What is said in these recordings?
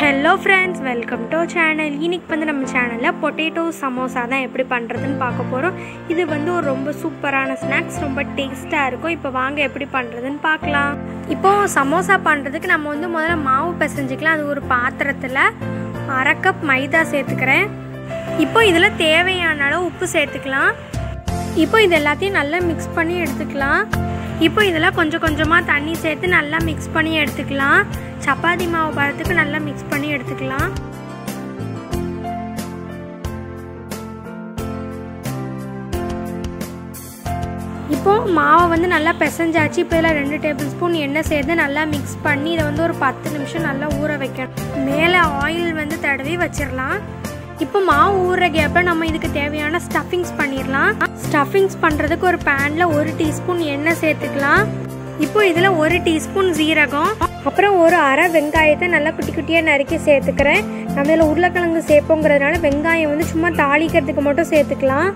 Hello friends welcome to channel இன்னைக்கு வந்து நம்ம சேனலில் பொட்டேட்டோ சமோசா தான் எப்படி பண்ணுறதுன்னு பார்க்க போகிறோம் இது வந்து ஒரு ரொம்ப சூப்பரான ஸ்நாக்ஸ் ரொம்ப டேஸ்ட்டாக இருக்கும். இப்போ வாங்க எப்படி பண்ணுறதுன்னு பார்க்கலாம். இப்போது சமோசா பண்ணுறதுக்கு நம்ம வந்து முதல்ல மாவு பிசைஞ்சிக்கலாம். அது ஒரு பாத்திரத்தில் அரை கப் மைதா சேர்த்துக்கிறேன். இப்போ இதில் தேவையான அளவு உப்பு சேர்த்துக்கலாம். இப்போ இது எல்லாத்தையும் நல்லா மிக்ஸ் பண்ணி எடுத்துக்கலாம். இப்போ இதெல்லாம் கொஞ்சம் கொஞ்சமாக தண்ணி சேர்த்து நல்லா மிக்ஸ் பண்ணி எடுத்துக்கலாம். சப்பாத்தி மாவு பழத்துக்கு நல்லா மிக்ஸ் பண்ணி எடுத்துக்கலாம். இப்போ மாவை வந்து நல்லா பிசைஞ்சாச்சு. இப்போ இதில் ரெண்டு டேபிள் ஸ்பூன் எண்ணெய் சேர்த்து நல்லா மிக்ஸ் பண்ணி இதை வந்து ஒரு பத்து நிமிஷம் நல்லா ஊற வைக்கணும். மேலே ஆயில் வந்து தடவி வச்சிடலாம். இப்போ மாவு ஊறுற கேப்பில் நம்ம இதுக்கு தேவையான ஸ்டஃபிங்ஸ் பண்ணிடலாம். ஸ்டஃபிங்ஸ் பண்ணுறதுக்கு ஒரு பேனில் ஒரு டீஸ்பூன் எண்ணெய் சேர்த்துக்கலாம். இப்போ இதில் ஒரு டீஸ்பூன் ஜீரகம் அப்புறம் ஒரு அரை வெங்காயத்தை நல்லா குட்டி குட்டியாக நறுக்கி சேர்த்துக்கிறேன். நம்ம இதில் உருளைக்கிழங்கு சேர்ப்போங்கிறதுனால வெங்காயம் வந்து சும்மா தாளிக்கிறதுக்கு மட்டும் சேர்த்துக்கலாம்.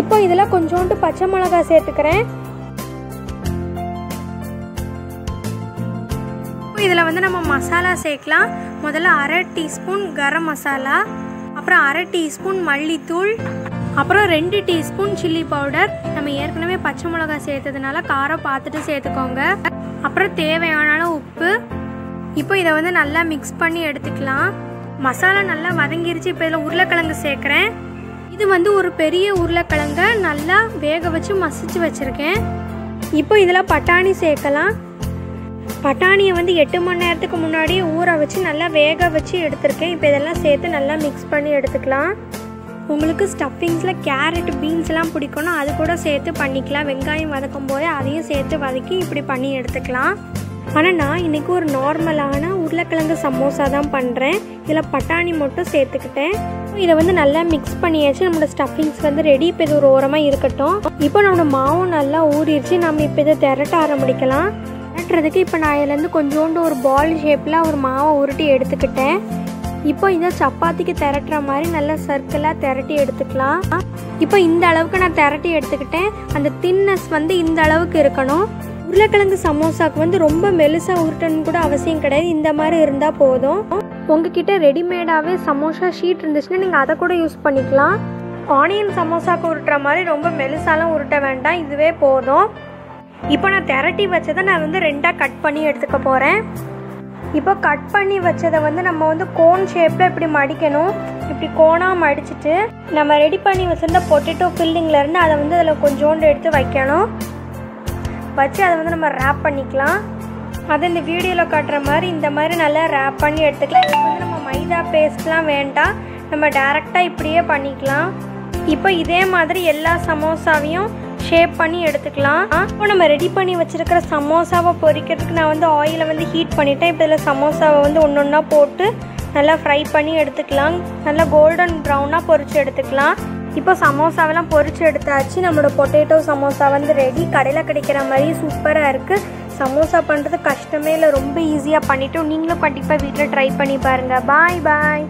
இப்போ இதில் கொஞ்சோண்டு பச்சை மிளகாய் சேர்த்துக்கிறேன். இதில் வந்து நம்ம மசாலா சேர்க்கலாம். முதல்ல அரை டீஸ்பூன் கரம் மசாலா அப்புறம் அரை டீஸ்பூன் மல்லித்தூள் அப்புறம் ரெண்டு டீஸ்பூன் சில்லி பவுடர். நம்ம ஏற்கனவே பச்சை மிளகாய் சேர்த்ததுனால காரம் பார்த்துட்டு சேர்த்துக்கோங்க. அப்புறம் தேவையான அளவு உப்பு. இப்போ இதை வந்து நல்லா மிக்ஸ் பண்ணி எடுத்துக்கலாம். மசாலா நல்லா வதங்கிருச்சு. இப்போ இதில் உருளைக்கிழங்கு சேர்க்குறேன். இது வந்து ஒரு பெரிய உருளைக்கிழங்க நல்லா வேக வச்சு மசிச்சு வச்சுருக்கேன். இப்போ இதில் பட்டாணி சேர்க்கலாம். பட்டாணியை வந்து எட்டு மணி நேரத்துக்கு முன்னாடியே ஊற வச்சு நல்லா வேக வச்சு எடுத்திருக்கேன். இப்போ இதெல்லாம் சேர்த்து நல்லா மிக்ஸ் பண்ணி எடுத்துக்கலாம். உங்களுக்கு ஸ்டஃபிங்ஸில் கேரட் பீன்ஸ்லாம் எல்லாம் பிடிக்கணும் அது கூட சேர்த்து பண்ணிக்கலாம். வெங்காயம் வதக்கும் போதே அதையும் சேர்த்து வதக்கி இப்படி பண்ணி எடுத்துக்கலாம். ஆனால் நான் இன்றைக்கி ஒரு நார்மலான உருளைக்கிழங்கு சமோசா தான் பண்ணுறேன் இதில் பட்டாணி மட்டும் சேர்த்துக்கிட்டேன். இதை வந்து நல்லா மிக்ஸ் பண்ணியாச்சு. நம்மளோட ஸ்டஃபிங்ஸ் வந்து ரெடி இப்போ இது ஒரு ஓரமாக இருக்கட்டும். இப்போ நம்மளோட மாவும் நல்லா ஊறிடுச்சு. நம்ம இப்போ இதை திரட்ட ஆரம்பிக்கலாம். திரட்டுறதுக்கு இப்போ நான் இதுலேருந்து கொஞ்சோண்டு ஒரு பால் ஷேப்பில் ஒரு மாவை உருட்டி எடுத்துக்கிட்டேன். இப்போ இதை சப்பாத்திக்கு திரட்டுற மாதிரி நல்லா சர்க்கிளாக திரட்டி எடுத்துக்கலாம். இப்போ இந்த அளவுக்கு நான் திரட்டி எடுத்துக்கிட்டேன். அந்த தின்னஸ் வந்து இந்த அளவுக்கு இருக்கணும். உருளைக்கிழங்கு சமோசாக்கு வந்து ரொம்ப மெலுசாக உருட்டணும் கூட அவசியம் கிடையாது. இந்த மாதிரி இருந்தால் போதும். உங்ககிட்ட ரெடிமேடாகவே சமோசா ஷீட் இருந்துச்சுன்னா நீங்கள் அதை கூட யூஸ் பண்ணிக்கலாம். ஆனியன் சமோசாக்கு உருட்டுற மாதிரி ரொம்ப மெலுசாலாம் உருட்ட வேண்டாம். இதுவே போதும். இப்போ நான் திரட்டி வச்சதை நான் வந்து ரெண்டாக கட் பண்ணி எடுத்துக்க போகிறேன் இப்போ கட் பண்ணி வச்சதை வந்து நம்ம வந்து கோன் ஷேப்பில் இப்படி மடிக்கணும். இப்படி கோனாக மடிச்சுட்டு நம்ம ரெடி பண்ணி வச்சுருந்த பொட்டேட்டோ ஃபில்லிங்லேருந்து அதை வந்து அதில் கொஞ்சோண்டு எடுத்து வைக்கணும். வச்சு அதை வந்து நம்ம ரேப் பண்ணிக்கலாம். அது இந்த வீடியோவில் காட்டுற மாதிரி இந்த மாதிரி நல்லா ரேப் பண்ணி எடுத்துக்கலாம். இப்போ வந்து நம்ம மைதா பேஸ்ட்லாம் வேண்டாம். நம்ம டேரெக்டாக இப்படியே பண்ணிக்கலாம். இப்போ இதே மாதிரி எல்லா சமோசாவையும் ஷேப் பண்ணி எடுத்துக்கலாம். இப்போ நம்ம ரெடி பண்ணி வச்சுருக்கிற சமோசாவை பொரிக்கிறதுக்கு நான் வந்து ஆயிலை வந்து ஹீட் பண்ணிட்டேன். இப்போ இதில் சமோசாவை வந்து ஒன்று ஒன்றா போட்டு நல்லா ஃப்ரை பண்ணி எடுத்துக்கலாம். நல்லா கோல்டன் ப்ரௌனாக பொரிச்சு எடுத்துக்கலாம். இப்போ சமோசாவெல்லாம் பொறிச்சு எடுத்தாச்சு. நம்மளோட பொட்டேட்டோ சமோசா வந்து ரெடி கடையில் கிடைக்கிற மாதிரி சூப்பராக இருக்குது சமோசா பண்ணுறது கஷ்டமே இல்லை. ரொம்ப ஈஸியாக பண்ணிவிட்டு நீங்களும் கண்டிப்பாக வீட்டில் ட்ரை பண்ணி பாருங்கள் பாய் பாய்